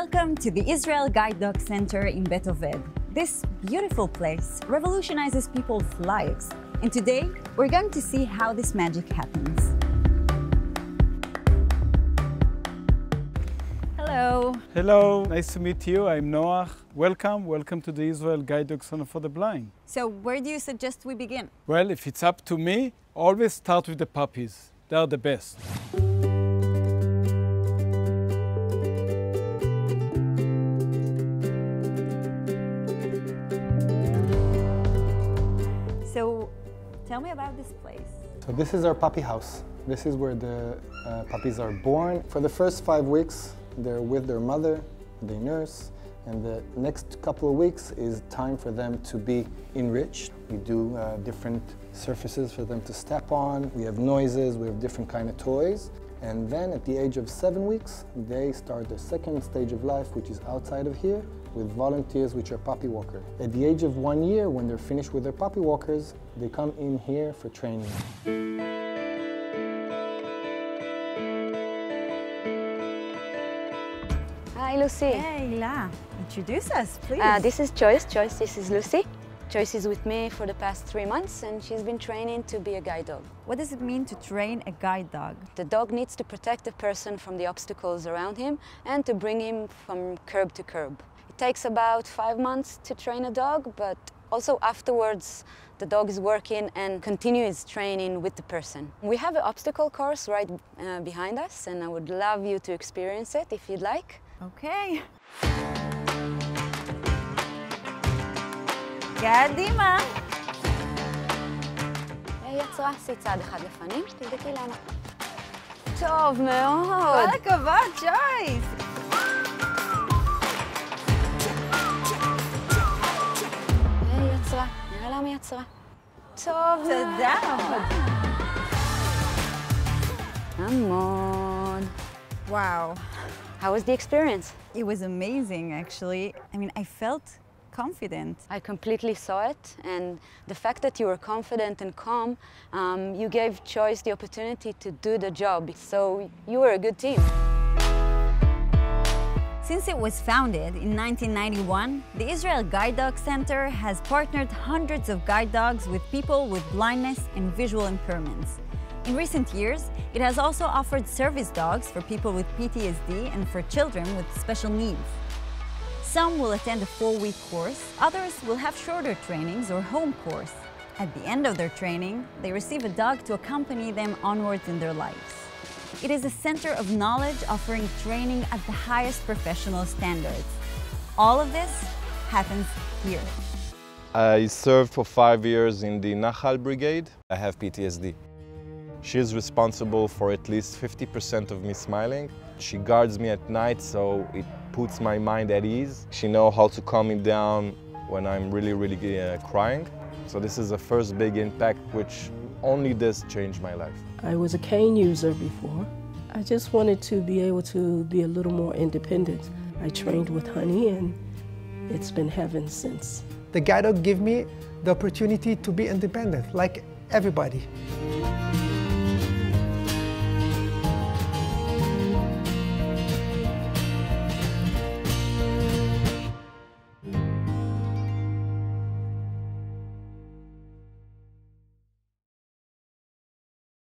Welcome to the Israel Guide Dog Center in Bet Oved. This beautiful place revolutionizes people's lives. And today, we're going to see how this magic happens. Hello. Hello, nice to meet you. I'm Noach. Welcome, welcome to the Israel Guide Dog Center for the Blind. So, where do you suggest we begin? Well, if it's up to me, always start with the puppies. They're the best. So, tell me about this place. So this is our puppy house. This is where the uh, puppies are born. For the first five weeks, they're with their mother, they nurse, and the next couple of weeks is time for them to be enriched. We do uh, different surfaces for them to step on. We have noises, we have different kind of toys. And then at the age of seven weeks, they start their second stage of life, which is outside of here, with volunteers, which are puppy walkers. At the age of one year, when they're finished with their puppy walkers, they come in here for training. Hi, Lucy. Hey, La. Introduce us, please. Uh, this is Joyce. Joyce, this is Lucy. Joyce is with me for the past three months and she's been training to be a guide dog. what does it mean to train a guide dog? The dog needs to protect the person from the obstacles around him and to bring him from curb to curb. It takes about five months to train a dog, but also afterwards the dog is working and continues training with the person. We have an obstacle course right uh, behind us and I would love you to experience it if you'd like. Okay. קדימה. יצרה עשי צעד אחד לפנים, תבדקי למה. טוב מאוד. כל הכבוד, ג'ויס. היא יצרה, נראה למה יצרה. טוב תודה. המון. Wow. How was the experience? It was amazing, actually. I mean, I felt confident. I completely saw it, and the fact that you were confident and calm, um, you gave Joyce the opportunity to do the job. So you were a good team. Since it was founded in 1991, the Israel Guide Dog Center has partnered hundreds of guide dogs with people with blindness and visual impairments. In recent years, it has also offered service dogs for people with PTSD and for children with special needs. Some will attend a four-week course, others will have shorter trainings or home course. At the end of their training, they receive a dog to accompany them onwards in their lives. It is a center of knowledge offering training at the highest professional standards. All of this happens here. I served for five years in the Nahal Brigade. I have PTSD. She is responsible for at least 50% of me smiling. She guards me at night, so it puts my mind at ease. She knows how to calm me down when I'm really, really uh, crying. So this is the first big impact, which only this changed my life. I was a cane user before. I just wanted to be able to be a little more independent. I trained with Honey and it's been heaven since. The guide dog give me the opportunity to be independent, like everybody.